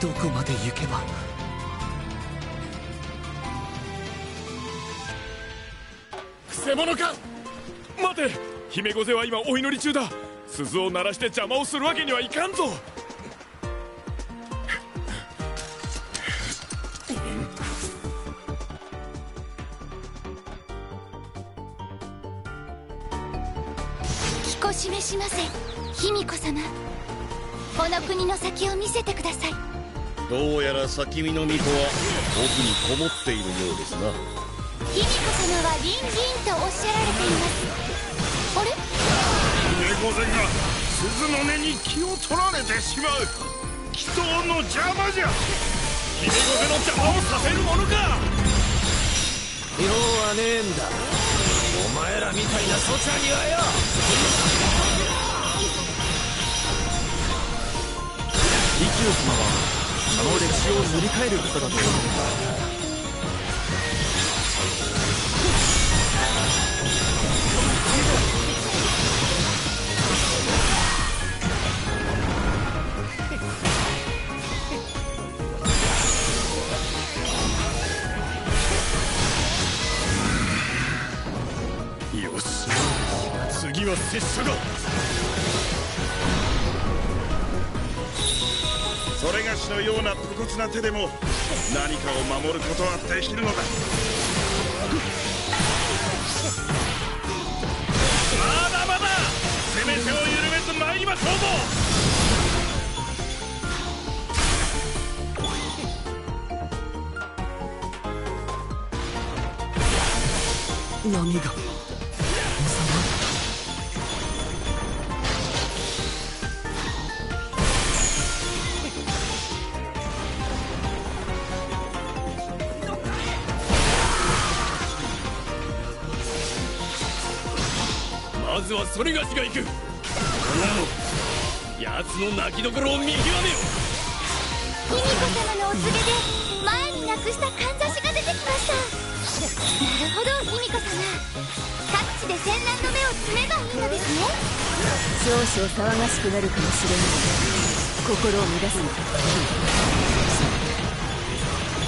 どこまで行けば。くせ者か。待て。姫御前は今お祈り中だ。鈴を鳴らして邪魔をするわけにはいかんぞ。気こ示しませ卑弥呼様。この国の先を見せてくださいどうやら先見の巫女は奥にこもっているようですな。卑弥呼様は隣人とおっしゃられています。あれ？姫御前が鈴の音に気を取られてしまう。祈祷の邪魔じゃ。姫御前の邪魔をさせるものか。用はねえんだ。お前らみたいな粗茶にはよ。利休様はその歴史を塗り替えることだと思うよそれがしのような武骨な手でも何かを守ることはできるのだ。まだまだ攻め手を緩めず参りましょうぞ。何がまずはそれがしが行く。こんなの奴の泣きどころを見極めよ。卑弥呼様のお告げで前になくしたかんざしが出てきました。なるほど卑弥呼様各地で戦乱の目を摘めばいいのですね。少々騒がしくなるかもしれない。心を乱すな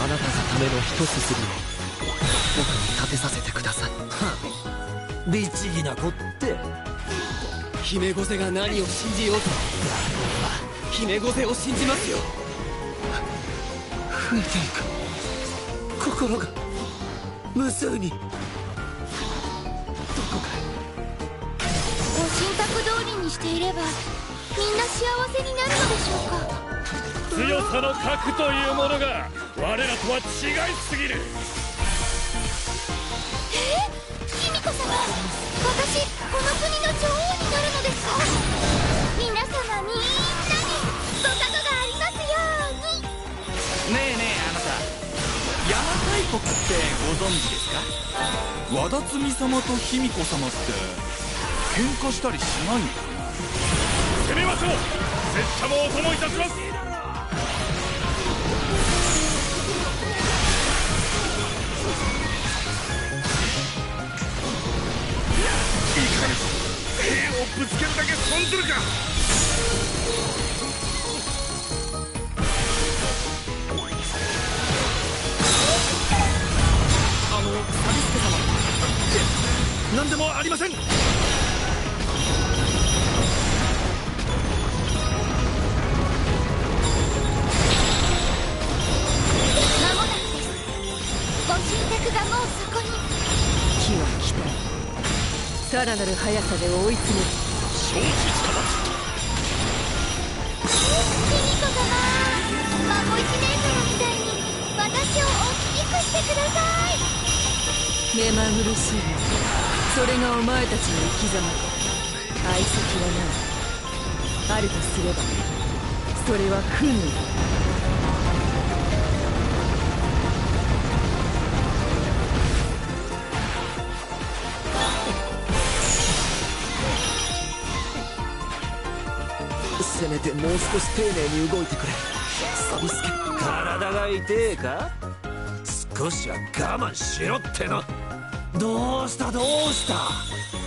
あなたがための一すすりを僕に立てさせてください律儀な子って姫御前が何を信じようと姫御前を信じますよ。増えていく心が無数にどこかご神託通りにしていればみんな幸せになるのでしょうか。強さの核というものが我らとは違いすぎる。え？卑弥呼様私この国の女王になるのですか？皆様みんなにご加護がありますように。ねえねえあなた。邪馬台国ってご存知ですか？和田摘様と卑弥呼様って喧嘩したりしないのかな？攻めましょう。拙者もお供いたします。兵をぶつけるだけ損するか。あのサビスケ様。何でもありません。さらなる速さで追い詰める。承知したま卑弥呼様孫一姉様みたいに私を大きくしてください。目まぐるしい。それがお前たちの生き様。愛席はない。あるとすればそれは憤怒せめてもう少し丁寧に動いてくれ。サビスケ。体が痛えか？少しは我慢しろっての。どうした？どうした？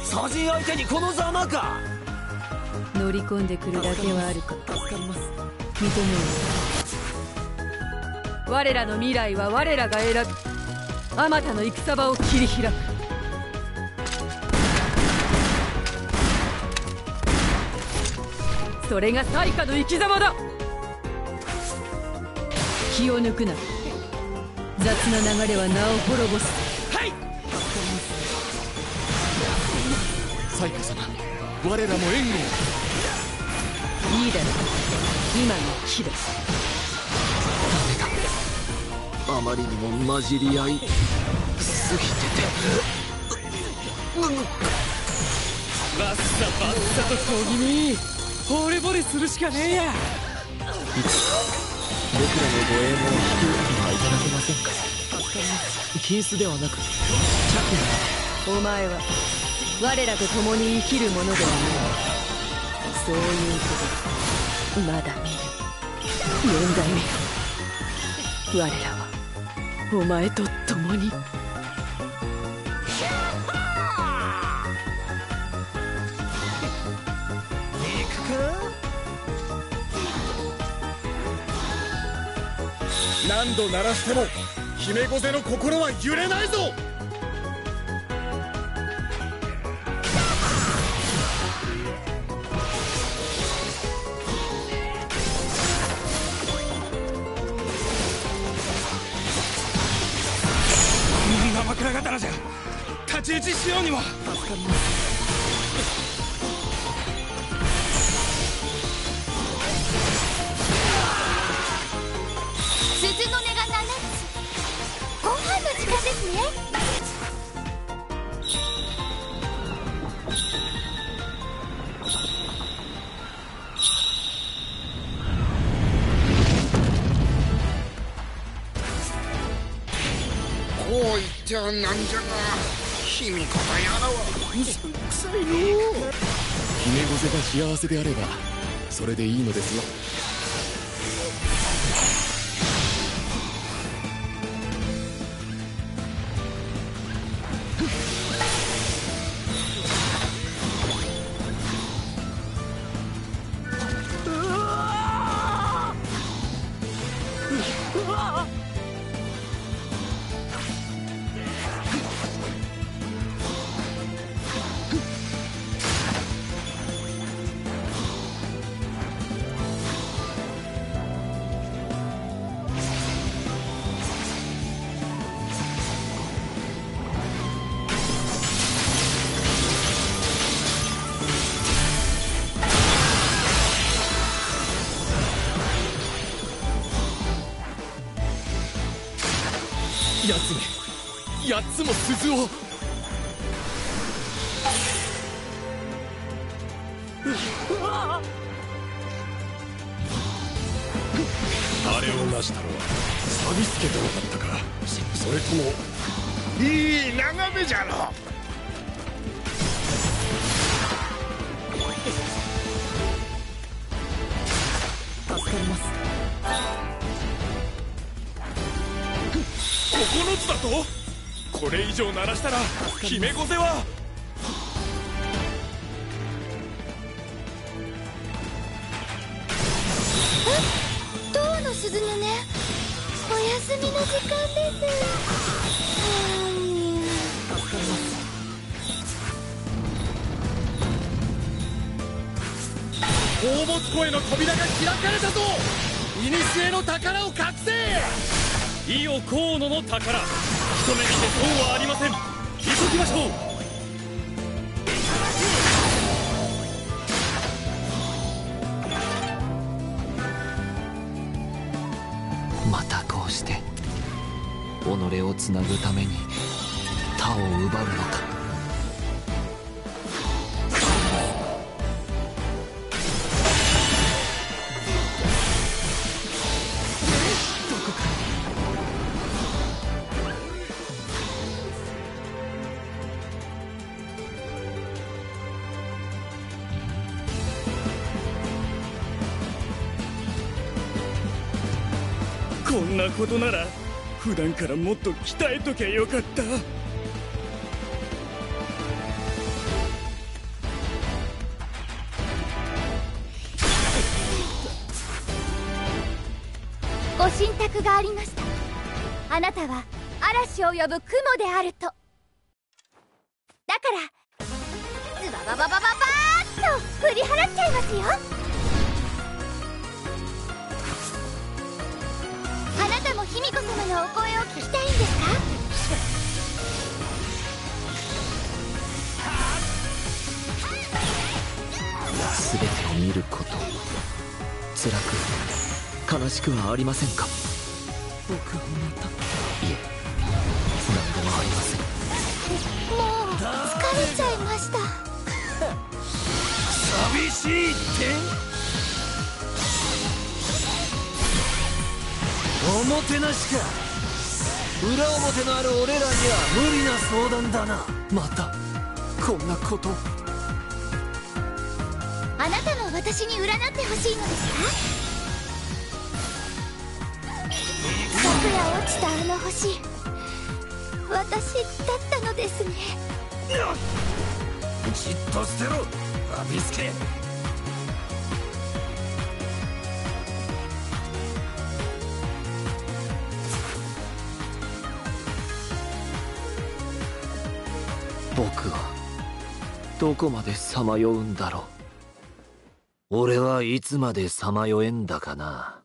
サジン相手にこのざまか。乗り込んでくるだけはあるか。助かります。認めよ我らの未来は我らが選ぶあまたの戦場を切り開くそれが大化の生き様だ。気を抜くな。雑な流れは名を滅ぼす。はい。サイカ様我らも援護いいだろう。今の木だ。あまりにも混じり合いすぎてて。バッサバッサと小気味惚れ惚れするしかねえや。僕らの護衛も引き受けてはいただけませんか？金子ではなく着お前は我らと共に生きる者ではない。そういうこと。まだ見ぬ四代目。我らはお前と共に。何度鳴らしても姫御瀬の心は揺れないぞ！生枕刀じゃ。太刀打ちしようにも。鈴なんじゃが卑弥呼とやらは姫御瀬が幸せであればそれでいいのですよ。八つも鈴を。あれを成したのはサビスケ殿だったか。それともいい眺めじゃろ助かります9つだと？これ以上鳴らしたら姫御瀬は？塔の鈴の音？お休みの時間です。宝物庫への扉が開かれたぞ。古の宝を隠せ伊予河野の宝。一目見て損はありません。急ぎましょう。またこうして己をつなぐために他を奪うのか。こんなことなら普段からもっと鍛えときゃよかった。ご神託がありました。あなたは嵐を呼ぶ雲であると。だからズババババババーッと振り払っちゃいますよ。卑弥呼様のお声を聞きたいんですか？全てを見ること辛く悲しくはありませんか？僕はまたいえ何でもありません。もう疲れちゃいました。寂しいって？おもてなしか。裏表のある俺らには無理な相談だな。またこんなこと。あなたも私に占ってほしいのですか？昨夜落ちたあの星。私だったのですね。じっとしてろアビスケ僕はどこまでさまようんだろう。俺はいつまでさまよえんだかな。